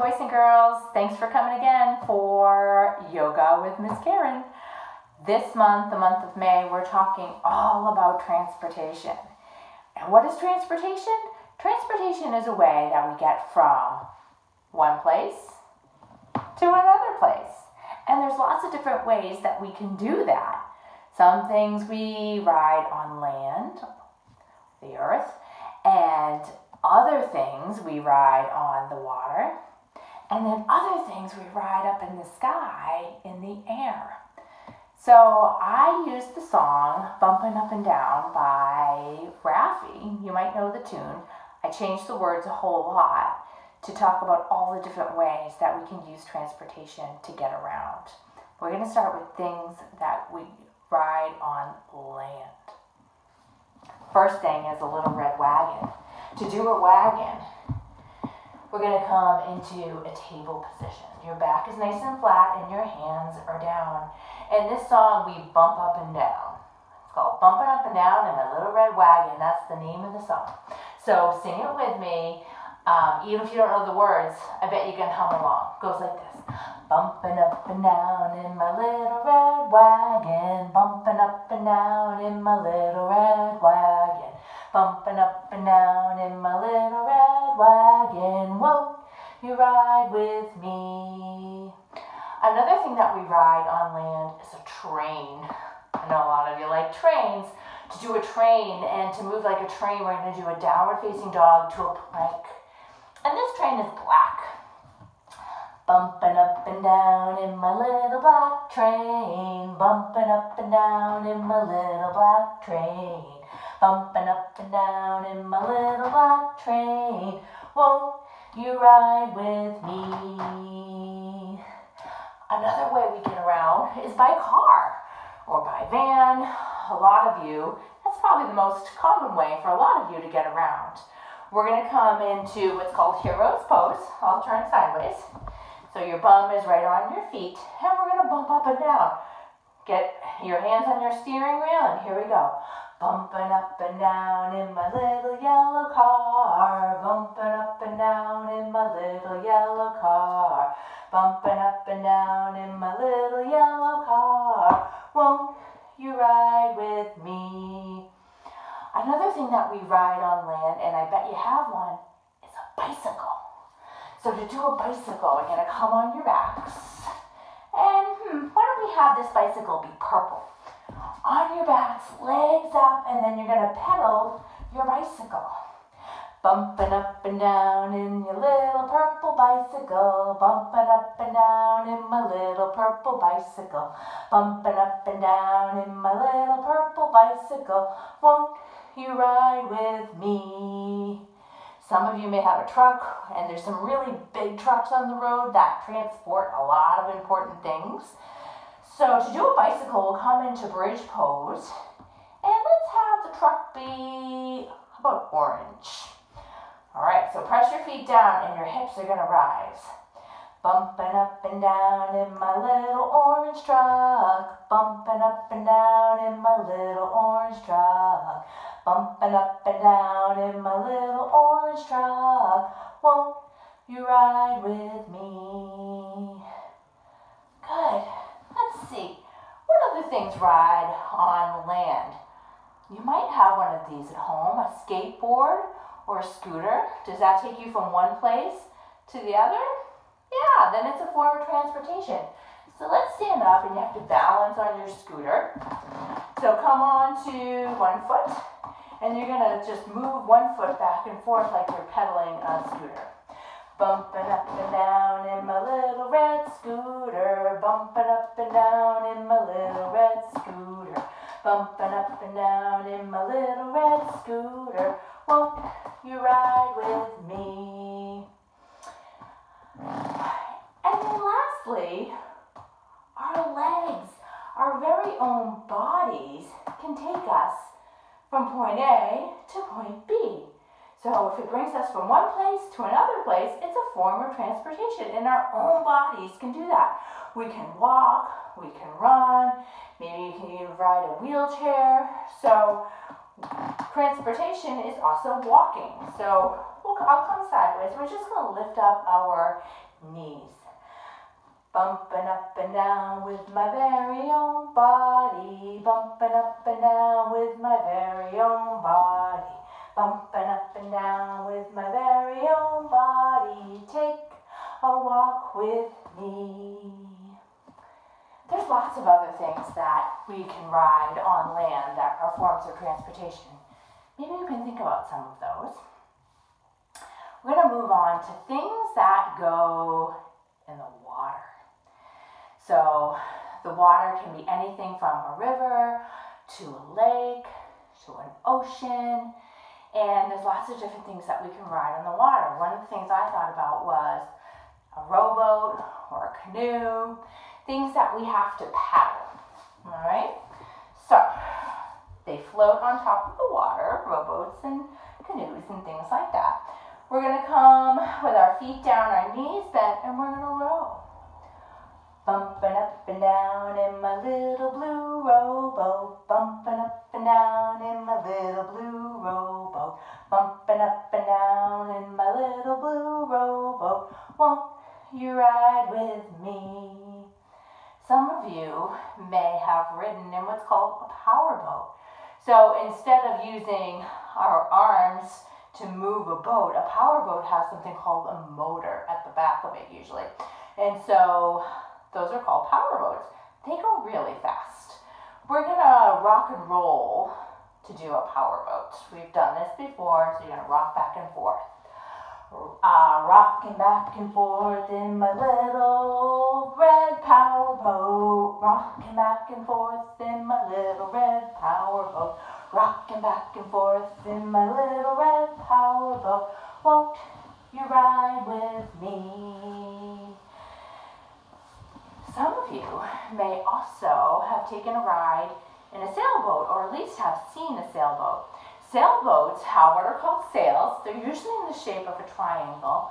boys and girls. Thanks for coming again for Yoga with Miss Karen. This month, the month of May, we're talking all about transportation. And what is transportation? Transportation is a way that we get from one place to another place. And there's lots of different ways that we can do that. Some things we ride on land, the earth, and other things we ride on the water, and then other things we ride up in the sky in the air. So I used the song Bumpin' Up and Down by Raffi. You might know the tune. I changed the words a whole lot to talk about all the different ways that we can use transportation to get around. We're going to start with things that we ride on land. First thing is a little red wagon. To do a wagon, we're going to come into a table position. Your back is nice and flat and your hands are down. In this song, we bump up and down. It's called Bumping Up and Down in a Little Red Wagon. That's the name of the song. So sing it with me. Um, even if you don't know the words, I bet you can hum along. It goes like this. Bumping up and down in my little red wagon. Bumping up and down in my little red wagon. Bumping up and down in my little red wagon. Won't you ride with me? Another thing that we ride on land is a train. I know a lot of you like trains. To do a train and to move like a train, we're going to do a downward facing dog to a plank. And this train is black. Bumping up and down in my little black train. Bumping up and down in my little black train. Bumping up and down in my little black train. Won't you ride with me? Another way we get around is by car or by van. A lot of you, that's probably the most common way for a lot of you to get around. We're going to come into what's called hero's pose. I'll turn sideways. So your bum is right on your feet, and we're going to bump up and down. Get your hands on your steering wheel, and here we go. Bumping up and down in my little yellow car. Bumping up and down in my little yellow car. Bumping up and down in my little yellow car. Won't you ride with me? Another thing that we ride on land, and I bet you have one, is a bicycle. So to do a bicycle, we're going to come on your backs. And hmm, why don't we have this bicycle be purple? On your backs, legs up, and then you're going to pedal your bicycle. Bumping up and down in your little purple bicycle. Bumping up and down in my little purple bicycle. Bumping up and down in my little purple bicycle. Won't you ride with me. Some of you may have a truck, and there's some really big trucks on the road that transport a lot of important things. So to do a bicycle, we'll come into bridge pose, and let's have the truck be about orange. All right, so press your feet down, and your hips are gonna rise. Bumping up and down in my little orange truck. Bumping up and down in my little orange truck. Bumping up and down in my little orange truck. Won't you ride with me? Good. Let's see. What other things ride on land? You might have one of these at home, a skateboard or a scooter. Does that take you from one place to the other? Yeah, then it's a form of transportation. So let's stand up and you have to balance on your scooter. So come on to one foot and you're gonna just move one foot back and forth like you're pedaling a scooter. Bumping up and down in my little red scooter. Bumping up and down in my little red scooter. Bumping up and down in my little red scooter. Won't you ride with me? And then lastly, our legs, our very own bodies can take us from point A to point B. So if it brings us from one place to another place, it's a form of transportation, and our own bodies can do that. We can walk, we can run, maybe you can even ride a wheelchair. So transportation is also walking. So we'll I'll come sideways. We're just going to lift up our knees. Bumping up and down with my very own body. Bumping up and down with my very own body. Bumping up and down with my very own body. Take a walk with me. There's lots of other things that we can ride on land that are forms of transportation. Maybe you can think about some of those. We're going to move on to things that go in the water. So the water can be anything from a river to a lake to an ocean. And there's lots of different things that we can ride on the water. One of the things I thought about was a rowboat or a canoe, things that we have to paddle. All right? So they float on top of the water, rowboats and canoes and things like that. We're going to come with our feet down, our knees bent, and we're going to row. May have ridden in what's called a powerboat. So instead of using our arms to move a boat, a powerboat has something called a motor at the back of it usually. And so those are called power boats. They go really fast. We're gonna rock and roll to do a power boat. We've done this before, so you're gonna rock back and forth. Uh, rocking back and forth in my little red power boat. Rocking back and forth in my little red power boat. Rocking back and forth in my little red power boat. Won't you ride with me? Some of you may also have taken a ride in a sailboat or at least have seen a sailboat. Sailboats what are called sails. They're usually in the shape of a triangle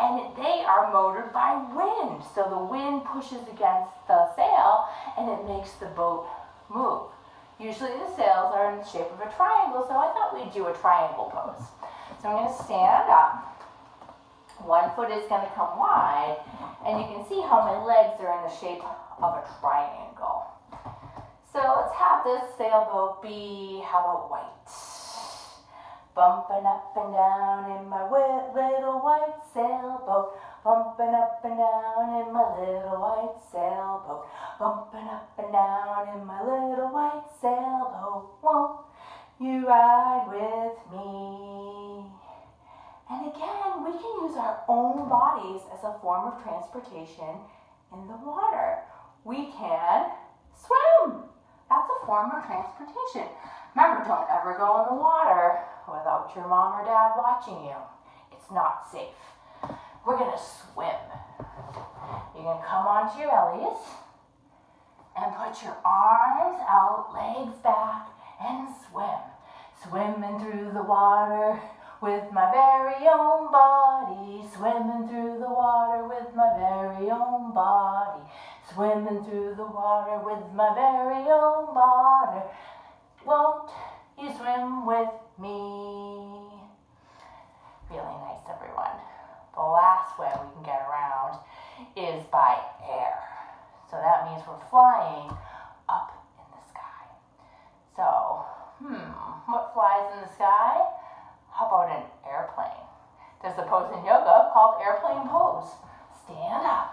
and they are motored by wind. So the wind pushes against the sail and it makes the boat move. Usually the sails are in the shape of a triangle, so I thought we'd do a triangle pose. So I'm going to stand up. One foot is going to come wide, and you can see how my legs are in the shape of a triangle. So let's have this sailboat be, how about white? Bumping up and down in my little white sailboat. Bumping up and down in my little white sailboat. Bumping up and down in my little white sailboat. Won't you ride with me? And again, we can use our own bodies as a form of transportation in the water. We can swim. That's a form of transportation. Remember, don't ever go in the water without your mom or dad watching you. It's not safe. We're to swim. You're to come onto your bellies and put your arms out, legs back, and swim. Swimming through the water with my very own body, swimming through the water with my very own body, swimming through the water with my very own body. Won't you swim with me? Really nice, everyone. The last way we can get around is by air. So that means we're flying up in the sky. So, hmm, what flies in the sky? How about an airplane? There's a pose in yoga called airplane pose. Stand up.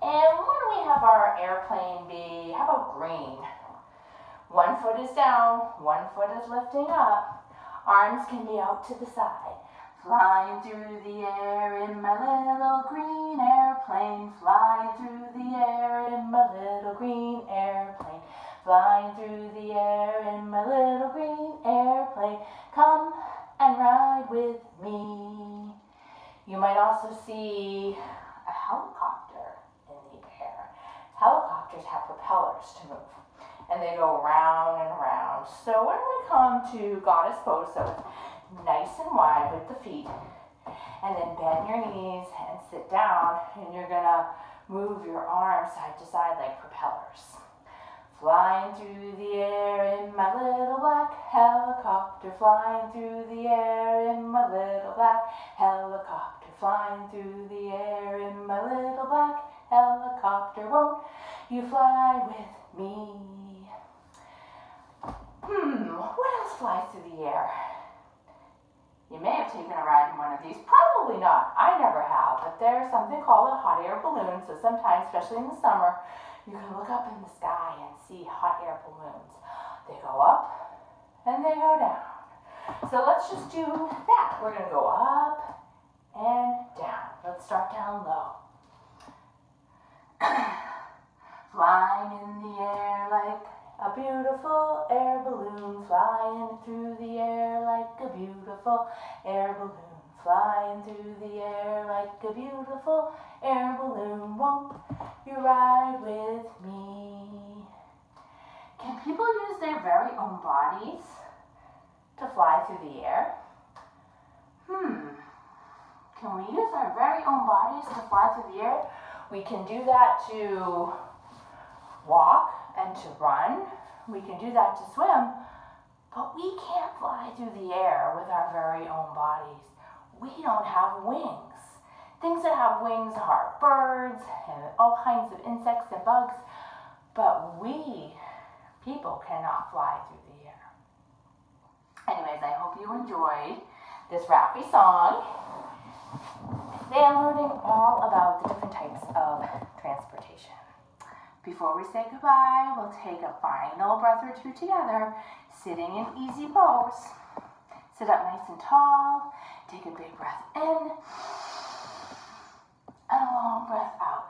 And what do we have our airplane be, how about green? One foot is down, one foot is lifting up. Arms can be out to the side. Flying through the air in my little green airplane. Flying through the air in my little green airplane. Flying through the air in my little green airplane. Come and ride with me. You might also see a helicopter in the air. Helicopters have propellers to move and they go around and around. So when we come to goddess pose, so nice and wide with the feet, and then bend your knees and sit down, and you're gonna move your arms side to side like propellers Flying through the air in my little black helicopter. Flying through the air in my little black helicopter. Flying through the air in my little black helicopter. Won't you fly with me? Hmm, what else flies through the air? You may have taken a ride in one of these. Probably not. I never have. But there's something called a hot air balloon. So sometimes, especially in the summer, you can look up in the sky and see hot air balloons. They go up and they go down. So let's just do that. We're going to go up and down. Let's start down low. Flying in the air like beautiful air balloon flying through the air like a beautiful air balloon flying through the air like a beautiful air balloon. Won't you ride with me? Can people use their very own bodies to fly through the air? Hmm. Can we use our very own bodies to fly through the air? We can do that to walk and to run. We can do that to swim, but we can't fly through the air with our very own bodies. We don't have wings. Things that have wings are birds and all kinds of insects and bugs, but we, people, cannot fly through the air. Anyways, I hope you enjoyed this Raffi song. I'm learning all about the different types of transportation. Before we say goodbye, we'll take a final breath or two together, sitting in easy pose. Sit up nice and tall. Take a big breath in and a long breath out.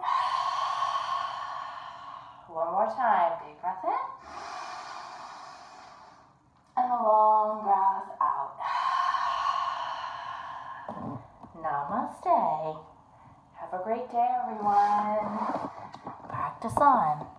One more time. Big breath in and a long breath out. Namaste. Have a great day, everyone practice on.